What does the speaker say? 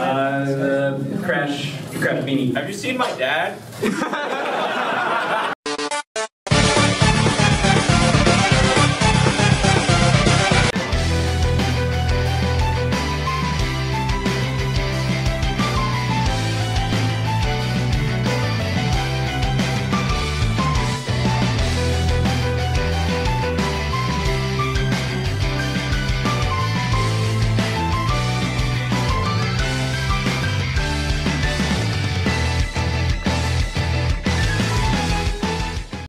Uh, Crash, Crash Beanie. Have you seen my dad?